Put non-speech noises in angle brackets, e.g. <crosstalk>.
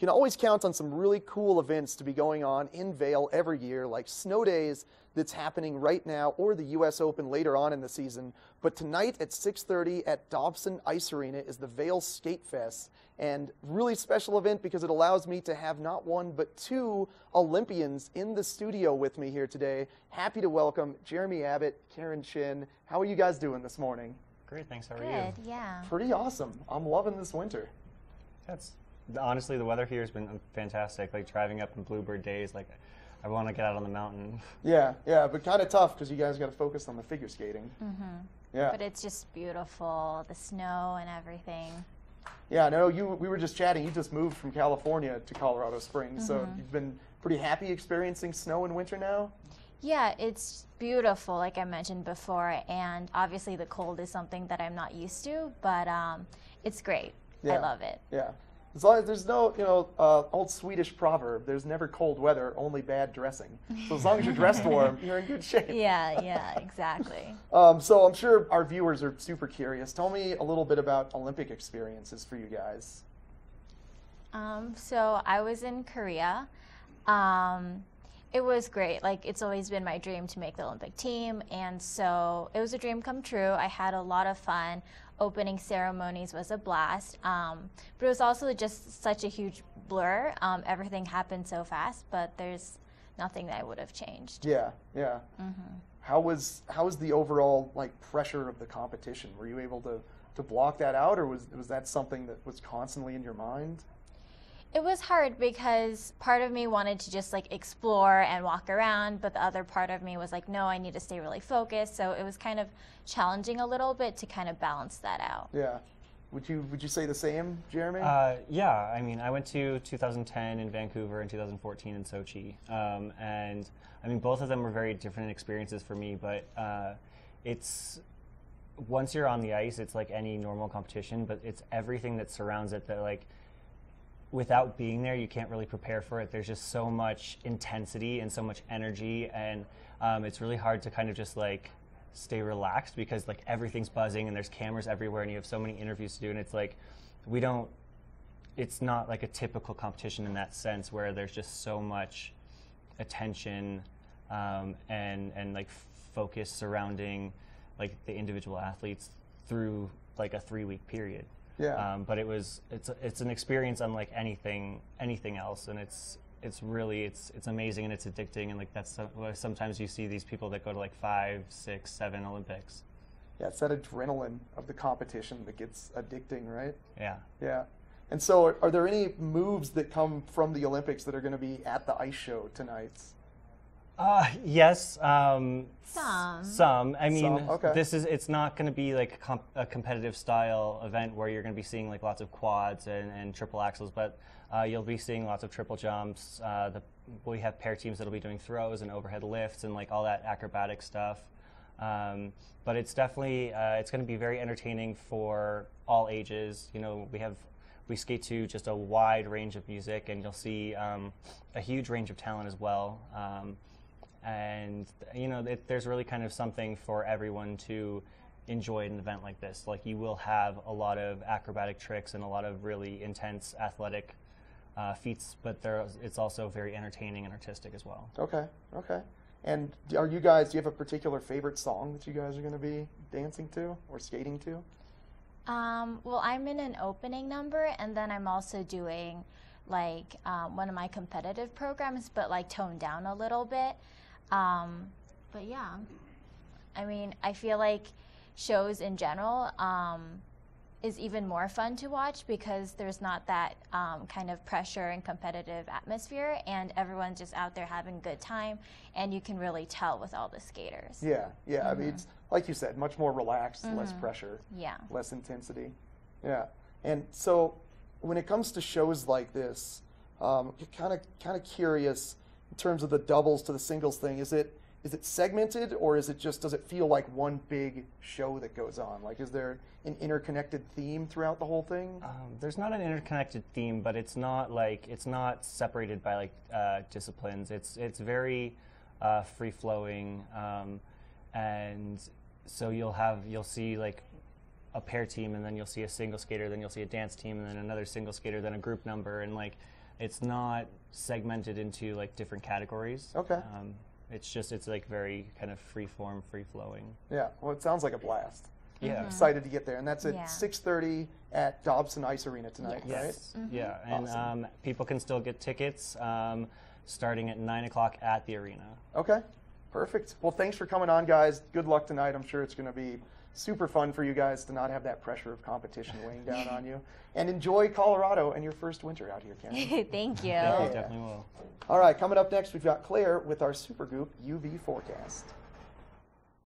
can always count on some really cool events to be going on in Vail every year, like Snow Days that's happening right now, or the U.S. Open later on in the season. But tonight at 6:30 at Dobson Ice Arena is the Vail Skate Fest, and really special event because it allows me to have not one but two Olympians in the studio with me here today. Happy to welcome Jeremy Abbott, Karen Chen. How are you guys doing this morning? Great, thanks. How are Good, you? Good, yeah. Pretty awesome. I'm loving this winter. That's honestly the weather here has been fantastic. Like driving up in Bluebird days, like I want to get out on the mountain. <laughs> Yeah, yeah, but kind of tough because you guys got to focus on the figure skating. Mm-hmm. Yeah, But it's just beautiful, the snow and everything. yeah. No, you. We were just chatting. You just moved from California to Colorado Springs, so Mm-hmm. you've been pretty happy experiencing snow in winter now. Yeah, it's beautiful, like I mentioned before, and obviously the cold is something that I'm not used to, but um, it's great. Yeah. I love it. Yeah. As long as there's no, you know, uh, old Swedish proverb, there's never cold weather, only bad dressing. So as long as you're dressed <laughs> warm, you're in good shape. Yeah, yeah, exactly. <laughs> Um, so I'm sure our viewers are super curious. Tell me a little bit about Olympic experiences for you guys. Um, so I was in Korea. Um, it was great. Like it's always been my dream to make the Olympic team, and so it was a dream come true. I had a lot of fun. Opening ceremonies was a blast, um, but it was also just such a huge blur. Um, everything happened so fast, but there's nothing that I would have changed. Yeah, yeah. Mm-hmm. How was how was the overall like pressure of the competition? Were you able to to block that out, or was was that something that was constantly in your mind? It was hard because part of me wanted to just like explore and walk around, but the other part of me was like, no, I need to stay really focused. So it was kind of challenging a little bit to kind of balance that out. Yeah. Would you would you say the same, Jeremy? Uh, yeah, I mean, I went to 2010 in Vancouver and 2014 in Sochi, um, and I mean, both of them were very different experiences for me. But uh, it's once you're on the ice, it's like any normal competition, but it's everything that surrounds it that like without being there, you can't really prepare for it. There's just so much intensity and so much energy, and um, it's really hard to kind of just like stay relaxed because like everything's buzzing and there's cameras everywhere, and you have so many interviews to do, and it's like we don't. It's not like a typical competition in that sense where there's just so much attention um, and and like focus surrounding like the individual athletes through like a three week period. Yeah. Um, but it was it's it's an experience unlike anything anything else, and it's it's really it's it's amazing and it's addicting, and like that's why sometimes you see these people that go to like five, six, seven Olympics. yeah, it's that adrenaline of the competition that gets addicting, right? Yeah. Yeah. And so, are, are there any moves that come from the Olympics that are going to be at the ice show tonight? Uh, yes. Um, Some. Some. I mean, Some, okay. this is. It's not going to be like a, comp- a competitive style event where you're going to be seeing like lots of quads and, and triple axels, but uh, you'll be seeing lots of triple jumps. Uh, the, we have pair teams that'll be doing throws and overhead lifts and like all that acrobatic stuff. Um, but it's definitely uh, it's going to be very entertaining for all ages. You know, we have we skate to just a wide range of music, and you'll see um, a huge range of talent as well. Um, and you know, it, there's really kind of something for everyone to enjoy an event like this. Like you will have a lot of acrobatic tricks and a lot of really intense athletic uh, feats, but there, it's also very entertaining and artistic as well. Okay, okay. And are you guys? Do you have a particular favorite song that you guys are going to be dancing to or skating to? Um, well, I'm in an opening number, and then I'm also doing like um, one of my competitive programs, but like toned down a little bit. Um, but yeah, I mean, I feel like shows in general um, is even more fun to watch because there's not that um, kind of pressure and competitive atmosphere, and everyone's just out there having a good time, and you can really tell with all the skaters. Yeah, yeah. I mean, it's like you said, much more relaxed, less pressure, Yeah. less intensity. Yeah. And so, when it comes to shows like this, um, kind of kind of curious in terms of the doubles to the singles thing. Is it is it segmented or is it just does it feel like one big show that goes on? Like, is there an interconnected theme throughout the whole thing? Um, there's not an interconnected theme, but it's not like it's not separated by like uh, disciplines. It's it's very uh, free flowing, um, and so you'll have you'll see like a pair team, and then you'll see a single skater, then you'll see a dance team, and then another single skater, then a group number, and like it's not segmented into like different categories. Okay. Um, it's just it's like very kind of free form, free flowing. Yeah. Well, it sounds like a blast. Yeah. Excited to get there, and that's at Yeah. 6:30 at Dobson Ice Arena tonight, Yes. right? Yeah, and Awesome. um, people can still get tickets um, starting at nine o'clock at the arena. Okay, perfect. Well, thanks for coming on, guys. Good luck tonight. I'm sure it's going to be super fun for you guys to not have that pressure of competition weighing down on you. And enjoy Colorado and your first winter out here, Ken. <laughs> Thank you. Yeah, Yeah. definitely will. All right, coming up next, we've got Claire with our Supergoop UV forecast.